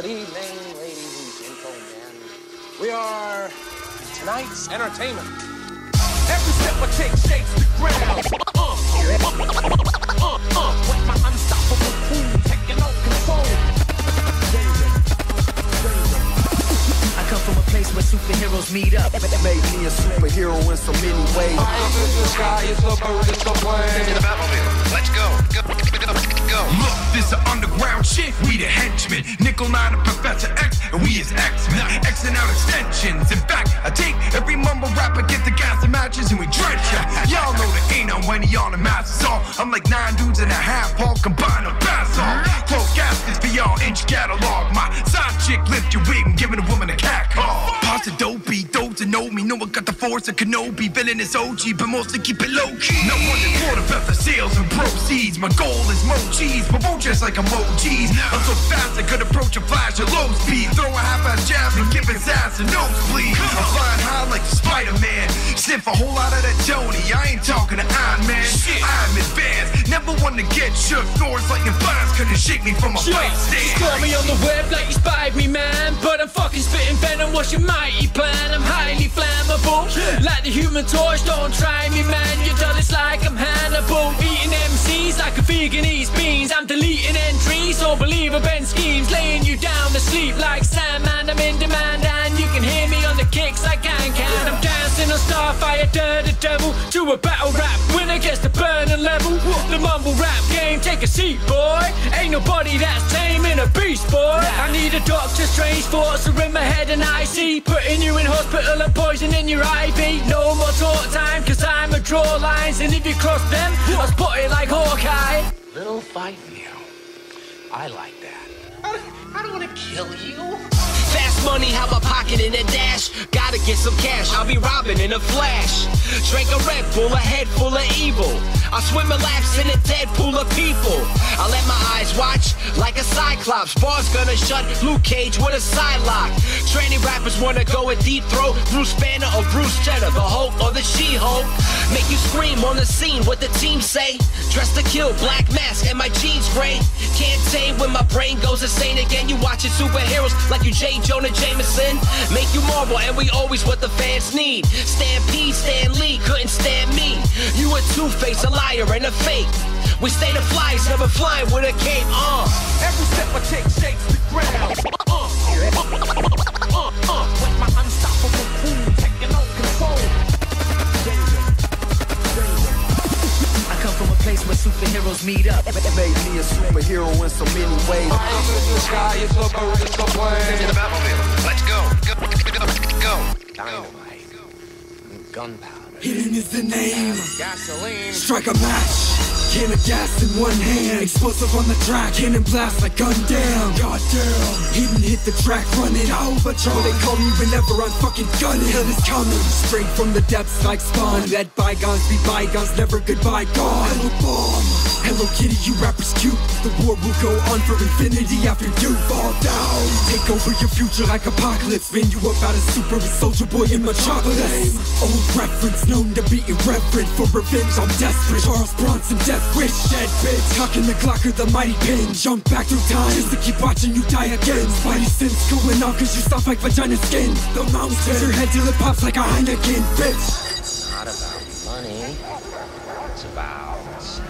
Good evening, ladies and gentlemen. We are tonight's entertainment. Every step I take shakes the ground. Uh, uh, uh, uh, with my unstoppable crew taking on control. I come from a place where superheroes meet up. Made me a superhero in so many ways. the sky, it's a bird, it's a plane. the Batmobile. Let's go. Go. Go. go. Look, this a underground shit. Nickel Nine and Professor X, and we is X-Men. Xing out extensions. In fact, I take every mumble rapper, get the gas and matches, and we drench ya. Y'all know there ain't no when he on the master saw. I'm like nine dudes and a half, all combined on bass off. Close gaskets for y'all inch catalog. My side chick lift your wig and giving a woman a cat call. Pasta dopey, those that know me know I got the force of Kenobi. Villain is OG, but mostly keep it low key. No more the sales and proceeds. My goal is mo cheese, but won't just like emojis. I'm so fast I could approach a flash at low speed. Throw a half-ass jab and give his ass a nosebleed. I'm flying high like Spider-Man. Sniff a whole lot of that Tony. I ain't talking to Iron Man. I'm advanced. Never one to get shook. Doors like flies couldn't shake me from a fight stand. Got me on the web like you spied me, man. But I'm fucking spitting venom. What's your mighty plan? I'm highly flammable. Like the human torch, don't try me, man. You're done, it's like I'm Hannibal. Eating MCs like a vegan eats beans. I'm deleting entries, so believe a Ben schemes. Laying you down to sleep like Sandman. I'm in demand, and you can hear me on the kicks like can can. I'm dancing on Starfire, dare the devil. To a battle rap winner gets the burning level. The mumble rap game, take a seat, boy. Ain't nobody that's tame in a beast, boy. I need a doctor, strange thoughts are in my head, and I see putting you in hospital and poisoning your IV. No more talk time, cause I'm a draw lines, and if you cross them, I'll spot it like Hawkeye. Little fight now. I like that. I don't want to kill you. Money, have a pocket in a dash. Gotta get some cash, I'll be robbing in a flash. Drink a Red Bull, a head full of evil. I swim and laps in a dead pool of people. I let my eyes watch like a cyclops. Bars gonna shut Luke Cage with a side lock. Training rappers wanna go a deep throat. Bruce Banner or Bruce Jenner, the Hulk or the She-Hulk. Make you scream on the scene, what the team say. Dressed to kill, black mask and my jeans gray. Can't tame when my brain goes insane again. You watching superheroes like you J. Jonah Jameson. Make you marvel, and we always what the fans need. Stampede, Stan Lee couldn't stand me. You a two-face, a liar, and a fake. We stay the flies, never flying with a cape. Uh. Every step I take shakes the ground. Uh, uh, uh, with my unstoppable crew taking on control. I come from a place where superheroes meet up. A superhero in so many ways. the sky, it's a bird, it's a the. Batmobile. Let's go. Go. Go. Go. Dynamite. Gunpowder. Hidden is the name. Gasoline. Strike a match. Can of gas in one hand. Explosive on the track. Cannon blast like gun down. Goddamn. Hidden hit the track. Running over. They call me whenever I'm fucking gunning. Hell is coming. Straight from the depths like spawn. Let bygones be bygones. Never goodbye. Gone. Hello bomb. Hello Kitty, you rappers cute. The war will go on for infinity after you fall down take over your future like apocalypse. Man, you about a super soldier boy in my chocolates. Old reference known to be irreverent. For revenge, I'm desperate. Charles Bronson, death wish, dead bitch. Cocking the clock of the mighty pin. Jump back through time just to keep watching you die again. Spidey sense going on cause you soft like vagina skin. The mountain, your head till it pops like a Heineken, bitch. It's not about money. It's about